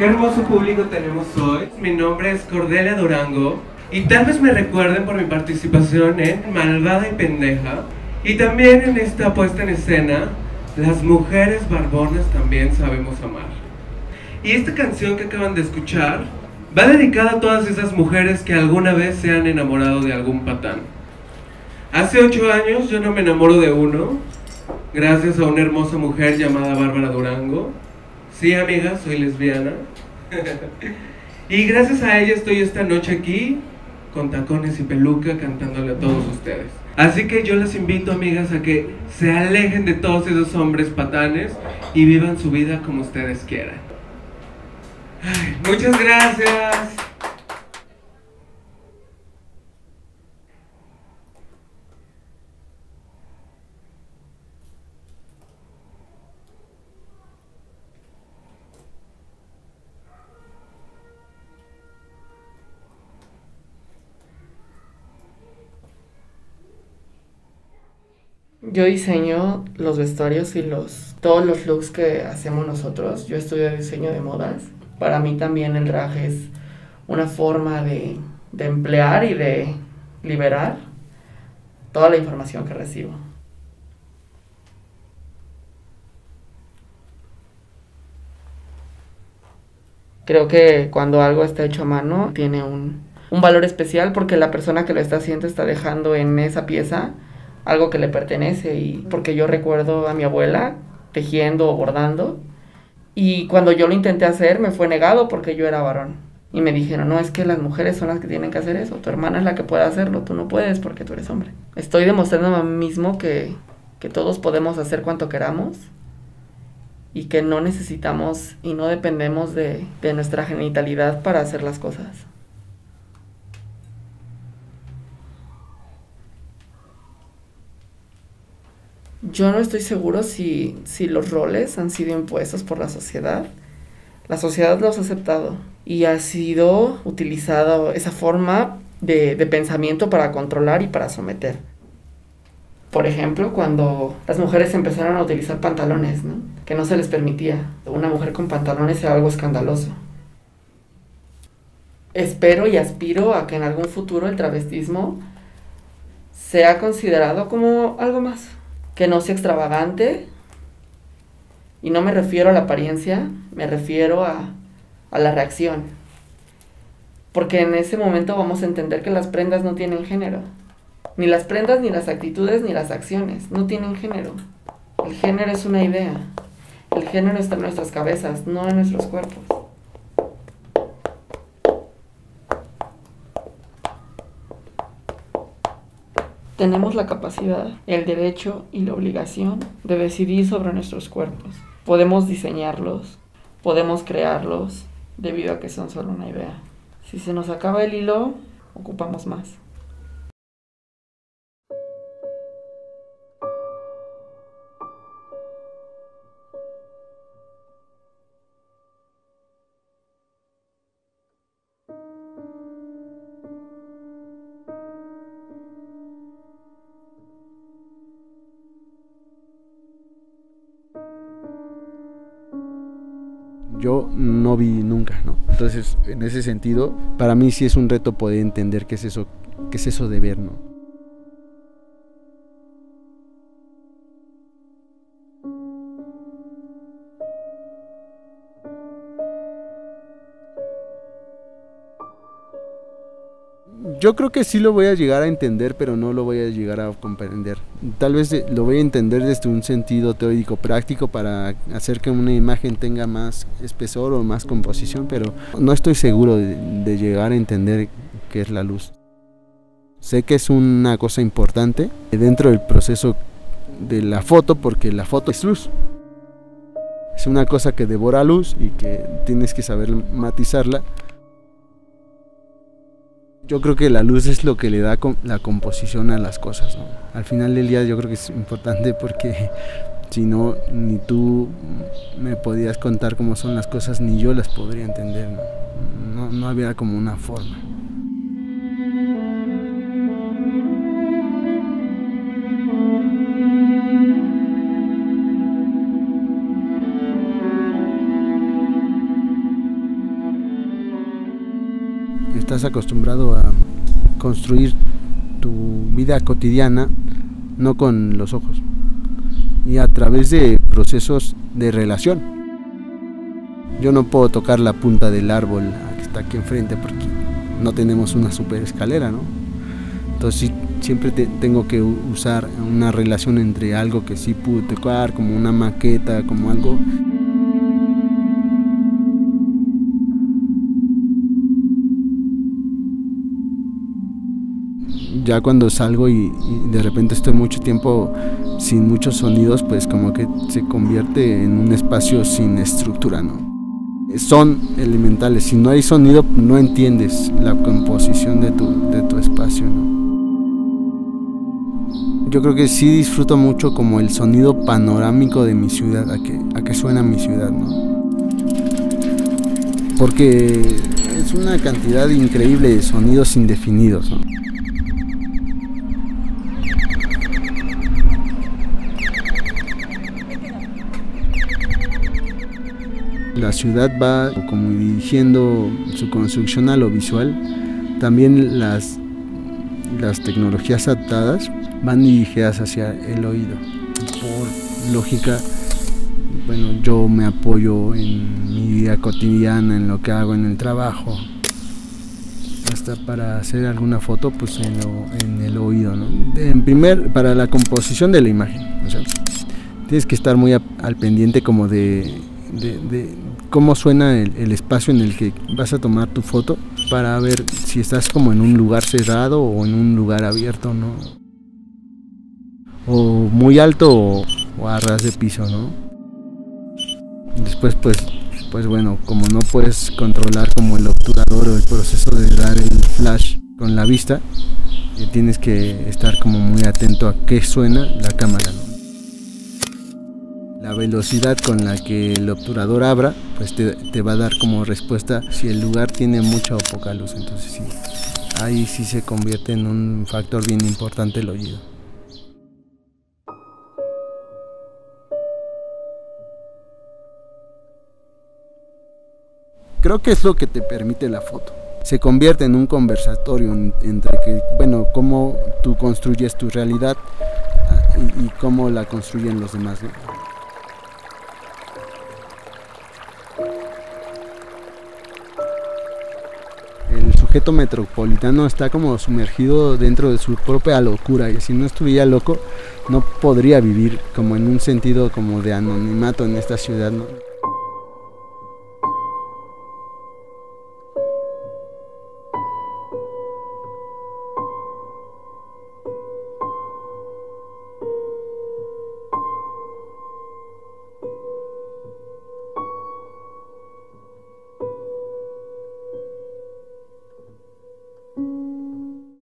Qué hermoso público tenemos hoy. Mi nombre es Cordelia Durango y tal vez me recuerden por mi participación en Malvada y Pendeja y también en esta puesta en escena Las mujeres barbonas también sabemos amar. Y esta canción que acaban de escuchar va dedicada a todas esas mujeres que alguna vez se han enamorado de algún patán. Hace ocho años yo no me enamoro de uno, gracias a una hermosa mujer llamada Bárbara Durango. Sí, amiga, soy lesbiana. y gracias a ella estoy esta noche aquí con tacones y peluca cantándole a todos ustedes. Así que yo les invito, amigas, a que se alejen de todos esos hombres patanes y vivan su vida como ustedes quieran. Ay, muchas gracias. Yo diseño los vestuarios y los todos los looks que hacemos nosotros. Yo estudio diseño de modas. Para mí también el drag es una forma de, de emplear y de liberar toda la información que recibo. Creo que cuando algo está hecho a mano tiene un, un valor especial porque la persona que lo está haciendo está dejando en esa pieza algo que le pertenece y porque yo recuerdo a mi abuela tejiendo o bordando y cuando yo lo intenté hacer me fue negado porque yo era varón y me dijeron, no, es que las mujeres son las que tienen que hacer eso, tu hermana es la que puede hacerlo, tú no puedes porque tú eres hombre. Estoy demostrando a mí mismo que, que todos podemos hacer cuanto queramos y que no necesitamos y no dependemos de, de nuestra genitalidad para hacer las cosas. Yo no estoy seguro si, si los roles han sido impuestos por la sociedad. La sociedad los ha aceptado y ha sido utilizado esa forma de, de pensamiento para controlar y para someter. Por ejemplo, cuando las mujeres empezaron a utilizar pantalones, ¿no? que no se les permitía. Una mujer con pantalones era algo escandaloso. Espero y aspiro a que en algún futuro el travestismo sea considerado como algo más, que no sea extravagante. Y no me refiero a la apariencia, me refiero a, a la reacción. Porque en ese momento vamos a entender que las prendas no tienen género. Ni las prendas, ni las actitudes, ni las acciones. No tienen género. El género es una idea. El género está en nuestras cabezas, no en nuestros cuerpos. Tenemos la capacidad, el derecho y la obligación de decidir sobre nuestros cuerpos. Podemos diseñarlos, podemos crearlos, debido a que son solo una idea. Si se nos acaba el hilo, ocupamos más. Yo no vi nunca, ¿no? Entonces, en ese sentido, para mí sí es un reto poder entender qué es eso, qué es eso de ver, ¿no? Yo creo que sí lo voy a llegar a entender, pero no lo voy a llegar a comprender. Tal vez eh, lo voy a entender desde un sentido teórico práctico para hacer que una imagen tenga más espesor o más composición, pero no estoy seguro de, de llegar a entender qué es la luz. Sé que es una cosa importante dentro del proceso de la foto porque la foto es luz. Es una cosa que devora luz y que tienes que saber matizarla yo creo que la luz es lo que le da la composición a las cosas. Al final del día yo creo que es importante porque si no, ni tú me podías contar cómo son las cosas, ni yo las podría entender. No, no había como una forma. Estás acostumbrado a construir tu vida cotidiana no con los ojos y a través de procesos de relación. Yo no puedo tocar la punta del árbol que está aquí enfrente porque no tenemos una super escalera, ¿no? Entonces siempre tengo que usar una relación entre algo que sí pude tocar, como una maqueta, como algo ya cuando salgo y, de repente estoy mucho tiempo sin muchos sonidos, pues como que se convierte en un espacio sin estructura, ¿no? Son elementales, si no hay sonido no entiendes la composición de tu, de tu espacio, ¿no? Yo creo que sí disfruto mucho como el sonido panorámico de mi ciudad, a que, a que suena mi ciudad, ¿no? Porque es una cantidad increíble de sonidos indefinidos, ¿no? La ciudad va como dirigiendo su construcción a lo visual, también las, las tecnologías adaptadas van dirigidas hacia el oído. Por lógica, bueno, yo me apoyo en mi vida cotidiana, en lo que hago en el trabajo, hasta para hacer alguna foto, pues en, el oído, En primer, para la composición de la imagen, tienes que estar muy al pendiente como de, cómo suena el, espacio en el que vas a tomar tu foto para ver si estás como en un lugar cerrado o en un lugar abierto, ¿no? O muy alto o, a ras de piso, ¿no? Después pues, pues bueno, como no puedes controlar como el obturador o el proceso de dar el flash con la vista, eh, tienes que estar como muy atento a qué suena la cámara. La velocidad con la que el obturador abra, pues te, va a dar como respuesta si el lugar tiene mucha o poca luz. Entonces sí, ahí sí se convierte en un factor bien importante el oído. Creo que es lo que te permite la foto. Se convierte en un conversatorio entre que, bueno, cómo tú construyes tu realidad ah, y, cómo la construyen los demás. Objeto metropolitano está como sumergido dentro de su propia locura y si no estuviera loco no podría vivir como en un sentido como de anonimato en esta ciudad.